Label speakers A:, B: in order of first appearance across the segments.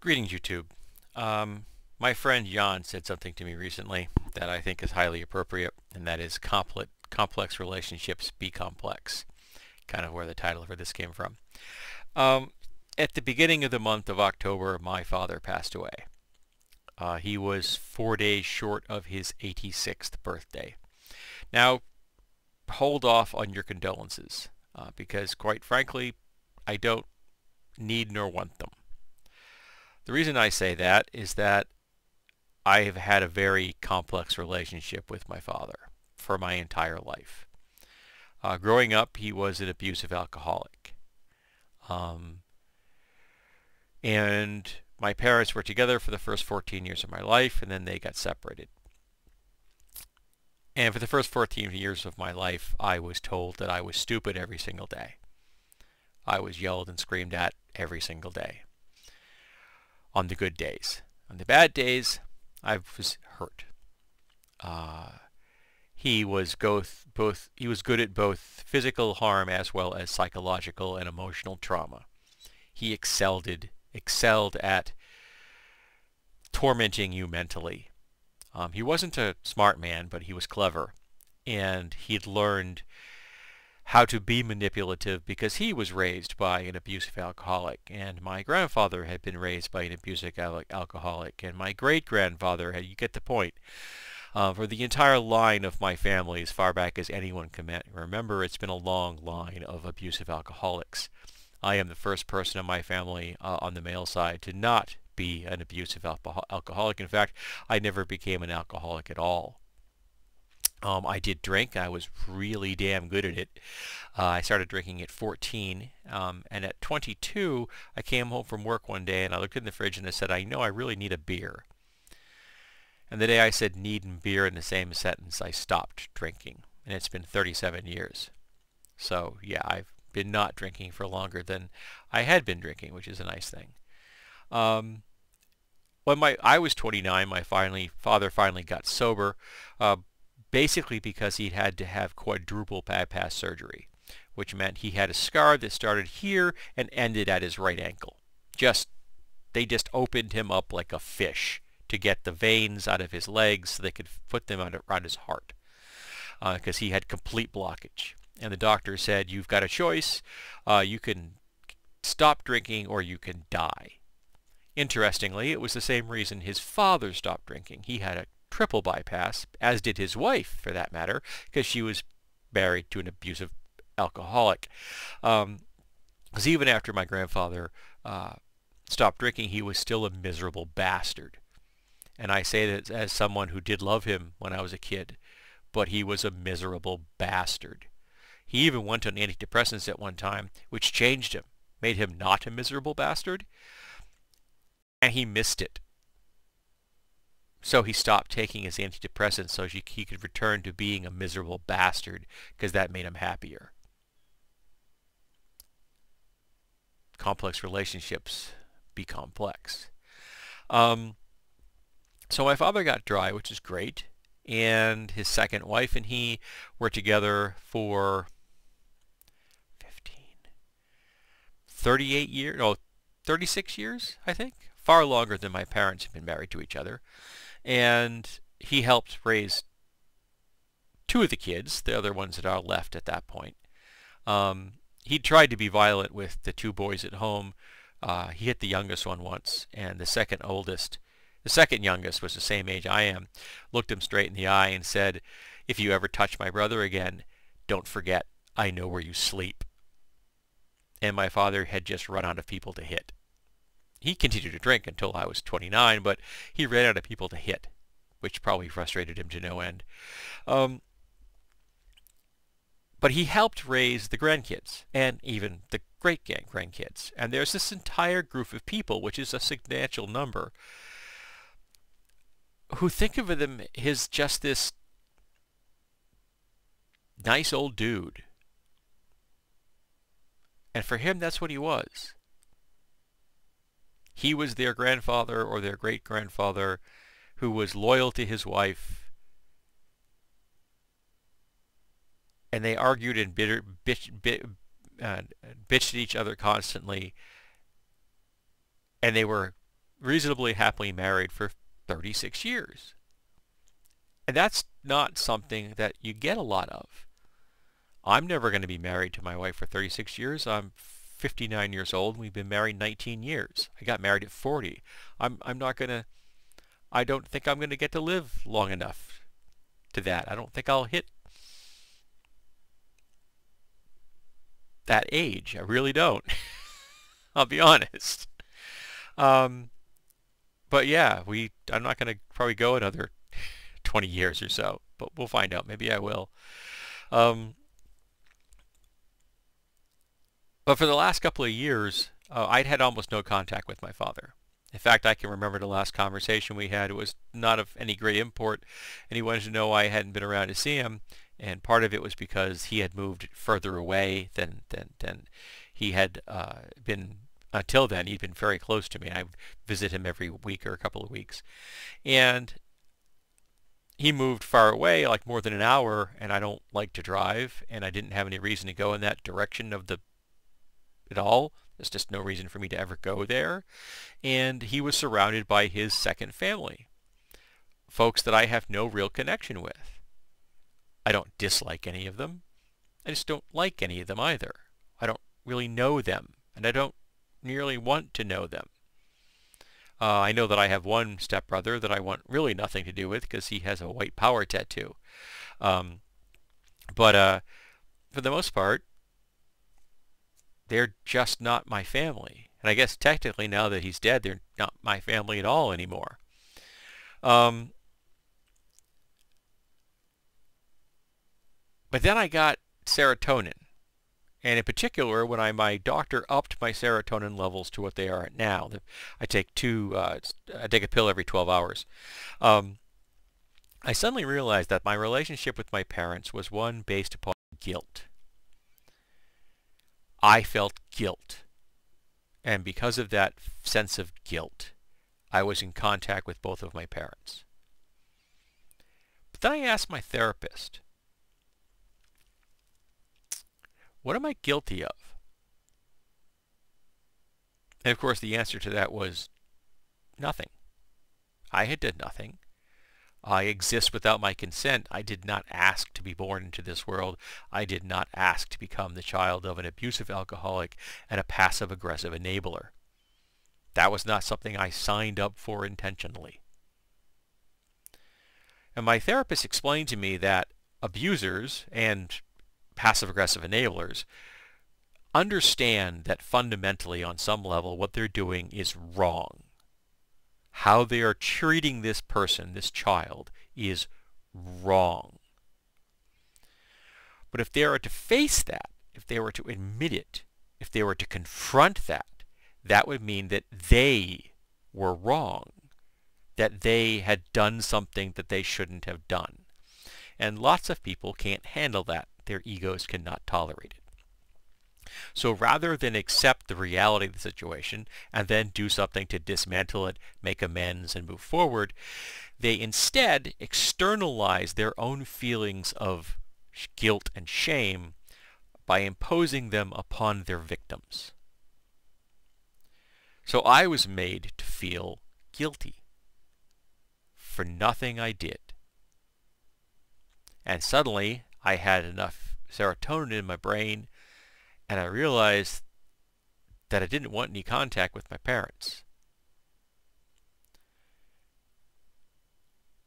A: Greetings, YouTube. Um, my friend Jan said something to me recently that I think is highly appropriate, and that is complex, complex relationships be complex. Kind of where the title for this came from. Um, at the beginning of the month of October, my father passed away. Uh, he was four days short of his 86th birthday. Now, hold off on your condolences, uh, because quite frankly, I don't need nor want them. The reason I say that is that I have had a very complex relationship with my father for my entire life. Uh, growing up, he was an abusive alcoholic. Um, and my parents were together for the first 14 years of my life, and then they got separated. And for the first 14 years of my life, I was told that I was stupid every single day. I was yelled and screamed at every single day on the good days. On the bad days, I was hurt. Uh, he was both, both he was good at both physical harm as well as psychological and emotional trauma. He excelled excelled at tormenting you mentally. Um, he wasn't a smart man, but he was clever, and he'd learned how to be manipulative because he was raised by an abusive alcoholic and my grandfather had been raised by an abusive al alcoholic and my great grandfather had you get the point uh, for the entire line of my family as far back as anyone can remember it's been a long line of abusive alcoholics. I am the first person in my family uh, on the male side to not be an abusive alcoholic. In fact I never became an alcoholic at all um, I did drink. I was really damn good at it. Uh, I started drinking at 14, um, and at 22, I came home from work one day and I looked in the fridge and I said, I know I really need a beer. And the day I said need and beer in the same sentence, I stopped drinking. And it's been 37 years. So yeah, I've been not drinking for longer than I had been drinking, which is a nice thing. Um, when my I was 29, my finally father finally got sober. Uh, basically because he had to have quadruple bypass surgery, which meant he had a scar that started here and ended at his right ankle. Just, they just opened him up like a fish to get the veins out of his legs so they could put them around his heart because uh, he had complete blockage. And the doctor said, you've got a choice. Uh, you can stop drinking or you can die. Interestingly, it was the same reason his father stopped drinking. He had a triple bypass, as did his wife, for that matter, because she was married to an abusive alcoholic. Because um, even after my grandfather uh, stopped drinking, he was still a miserable bastard. And I say that as someone who did love him when I was a kid, but he was a miserable bastard. He even went on antidepressants at one time, which changed him, made him not a miserable bastard, and he missed it. So he stopped taking his antidepressants so he could return to being a miserable bastard because that made him happier. Complex relationships be complex. Um, so my father got dry, which is great, and his second wife and he were together for 15, 38 years, no, 36 years, I think. Far longer than my parents had been married to each other and he helped raise two of the kids, the other ones that are left at that point. Um, he tried to be violent with the two boys at home. Uh, he hit the youngest one once, and the second oldest, the second youngest was the same age I am, looked him straight in the eye and said, if you ever touch my brother again, don't forget, I know where you sleep. And my father had just run out of people to hit he continued to drink until I was 29, but he ran out of people to hit, which probably frustrated him to no end. Um, but he helped raise the grandkids and even the great grandkids. And there's this entire group of people, which is a substantial number, who think of him as just this nice old dude. And for him, that's what he was he was their grandfather or their great-grandfather who was loyal to his wife and they argued and bitter, bitch, bit, uh, bitched at each other constantly and they were reasonably happily married for 36 years. And that's not something that you get a lot of. I'm never going to be married to my wife for 36 years. I'm 59 years old. We've been married 19 years. I got married at 40. I'm I'm not going to I don't think I'm going to get to live long enough to that. I don't think I'll hit that age. I really don't. I'll be honest. Um, but yeah, we. I'm not going to probably go another 20 years or so, but we'll find out. Maybe I will. Um, but for the last couple of years, uh, I'd had almost no contact with my father. In fact, I can remember the last conversation we had. It was not of any great import, and he wanted to know why I hadn't been around to see him. And part of it was because he had moved further away than than than he had uh, been until then. He'd been very close to me. I would visit him every week or a couple of weeks, and he moved far away, like more than an hour, and I don't like to drive, and I didn't have any reason to go in that direction of the at all. There's just no reason for me to ever go there. And he was surrounded by his second family, folks that I have no real connection with. I don't dislike any of them. I just don't like any of them either. I don't really know them, and I don't nearly want to know them. Uh, I know that I have one stepbrother that I want really nothing to do with because he has a white power tattoo. Um, but uh, for the most part, they're just not my family. And I guess technically now that he's dead, they're not my family at all anymore. Um, but then I got serotonin. And in particular, when I my doctor upped my serotonin levels to what they are now, I take two, uh, I take a pill every 12 hours. Um, I suddenly realized that my relationship with my parents was one based upon guilt. I felt guilt. And because of that sense of guilt, I was in contact with both of my parents. But then I asked my therapist, what am I guilty of? And of course the answer to that was nothing. I had done nothing. I exist without my consent. I did not ask to be born into this world. I did not ask to become the child of an abusive alcoholic and a passive-aggressive enabler. That was not something I signed up for intentionally. And my therapist explained to me that abusers and passive-aggressive enablers understand that fundamentally on some level what they're doing is wrong how they are treating this person, this child, is wrong. But if they were to face that, if they were to admit it, if they were to confront that, that would mean that they were wrong, that they had done something that they shouldn't have done. And lots of people can't handle that. Their egos cannot tolerate it. So rather than accept the reality of the situation and then do something to dismantle it, make amends, and move forward, they instead externalize their own feelings of guilt and shame by imposing them upon their victims. So I was made to feel guilty for nothing I did. And suddenly I had enough serotonin in my brain and I realized that I didn't want any contact with my parents.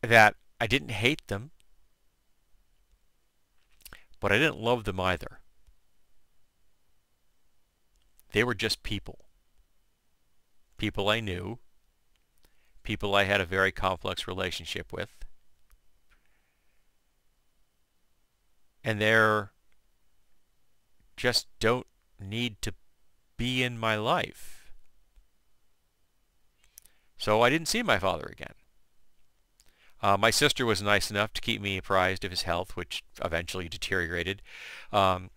A: That I didn't hate them, but I didn't love them either. They were just people. People I knew, people I had a very complex relationship with, and they're just don't need to be in my life. So I didn't see my father again. Uh, my sister was nice enough to keep me apprised of his health, which eventually deteriorated. Um,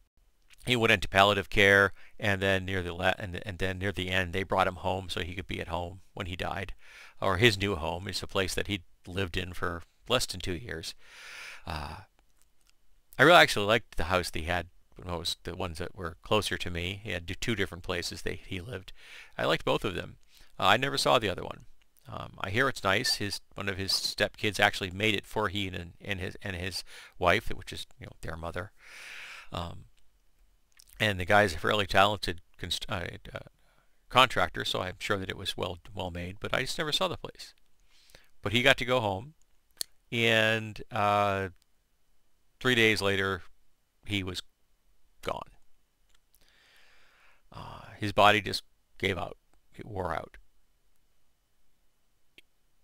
A: he went into palliative care, and then near the la- and, and then near the end, they brought him home so he could be at home when he died, or his new home is a place that he'd lived in for less than two years. Uh, I really actually liked the house they had most the ones that were closer to me. He had two different places they, he lived. I liked both of them. Uh, I never saw the other one. Um, I hear it's nice. His one of his stepkids actually made it for he and, and his and his wife, which is you know their mother. Um, and the guy's a fairly talented const- uh, uh, contractor, so I'm sure that it was well well made. But I just never saw the place. But he got to go home, and uh, three days later, he was gone. Uh, his body just gave out. It wore out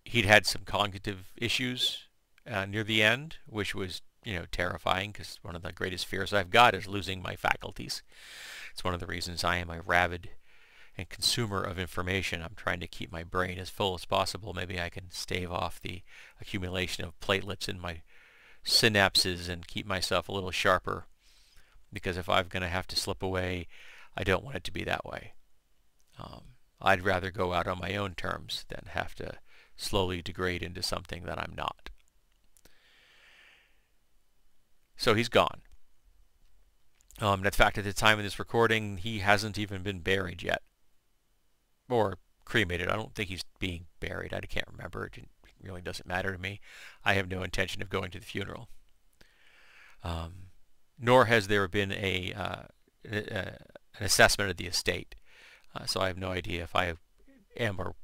A: he'd had some cognitive issues uh, near the end, which was you know terrifying because one of the greatest fears I've got is losing my faculties. It's one of the reasons I am a rabid and consumer of information. I'm trying to keep my brain as full as possible. Maybe I can stave off the accumulation of platelets in my synapses and keep myself a little sharper. Because if I'm going to have to slip away, I don't want it to be that way. Um, I'd rather go out on my own terms than have to slowly degrade into something that I'm not. So he's gone. Um, in fact, at the time of this recording, he hasn't even been buried yet. Or cremated. I don't think he's being buried. I can't remember. It really doesn't matter to me. I have no intention of going to the funeral. Um, nor has there been a, uh, a, an assessment of the estate. Uh, so I have no idea if I am or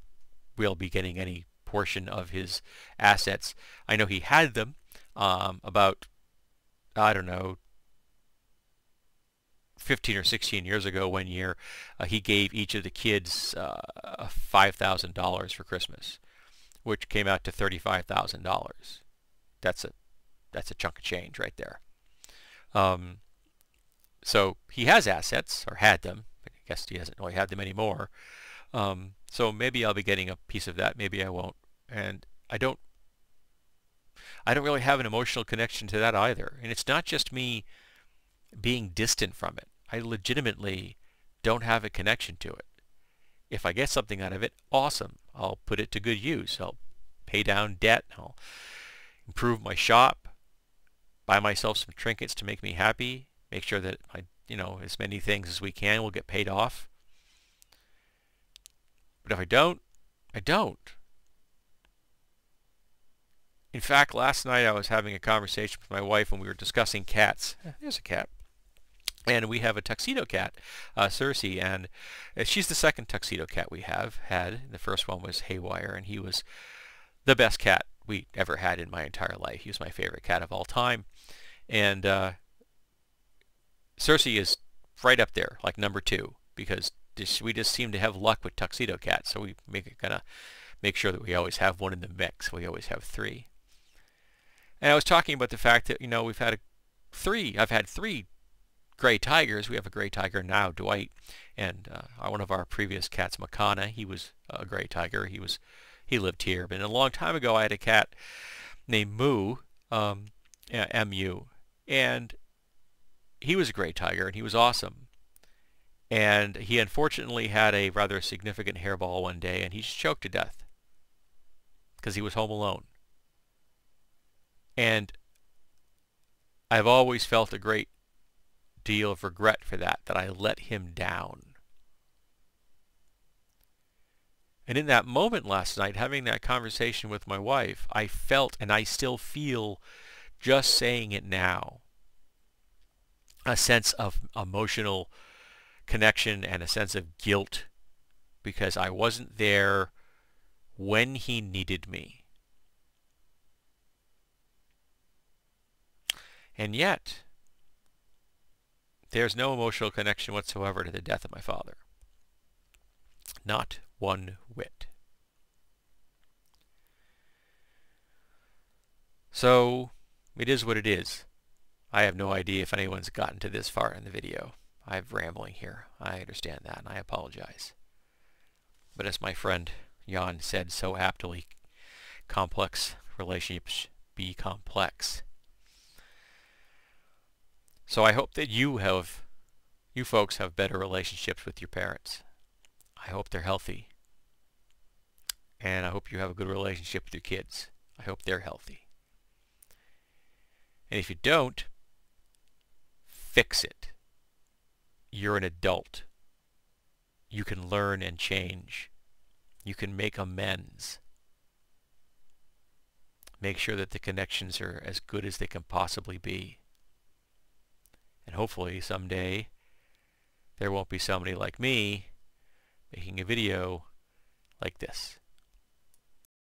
A: will be getting any portion of his assets. I know he had them um, about, I don't know, 15 or 16 years ago one year, uh, he gave each of the kids uh, $5,000 for Christmas, which came out to $35,000. That's a that's a chunk of change right there. Um, so he has assets, or had them. I guess he doesn't really have them anymore. Um, so maybe I'll be getting a piece of that. Maybe I won't. And I don't I don't really have an emotional connection to that either. And it's not just me being distant from it. I legitimately don't have a connection to it. If I get something out of it, awesome. I'll put it to good use. I'll pay down debt. I'll improve my shop, buy myself some trinkets to make me happy, make sure that I, you know, as many things as we can will get paid off. But if I don't, I don't. In fact, last night I was having a conversation with my wife and we were discussing cats. There's a cat. And we have a tuxedo cat, uh, Cersei, and uh, she's the second tuxedo cat we have had. The first one was Haywire, and he was the best cat we ever had in my entire life. He was my favorite cat of all time. And uh, Cersei is right up there, like number two, because we just seem to have luck with tuxedo cats. So we make gonna make sure that we always have one in the mix. We always have three. And I was talking about the fact that, you know, we've had a, three, I've had three gray tigers. We have a gray tiger now, Dwight, and uh, one of our previous cats, Makana, he was a gray tiger. He was, he lived here. But a long time ago, I had a cat named Mu, um, yeah, M-U, and he was a gray tiger, and he was awesome. And he unfortunately had a rather significant hairball one day, and he just choked to death because he was home alone. And I've always felt a great deal of regret for that, that I let him down. And in that moment last night, having that conversation with my wife, I felt, and I still feel, just saying it now, a sense of emotional connection and a sense of guilt because I wasn't there when he needed me. And yet, there's no emotional connection whatsoever to the death of my father. Not one whit. So, it is what it is. I have no idea if anyone's gotten to this far in the video. I'm rambling here. I understand that, and I apologize. But as my friend Jan said so aptly, complex relationships be complex. So I hope that you have, you folks have better relationships with your parents. I hope they're healthy. And I hope you have a good relationship with your kids. I hope they're healthy. And if you don't, fix it. You're an adult. You can learn and change. you can make amends. Make sure that the connections are as good as they can possibly be. And hopefully someday there won't be somebody like me making a video like this.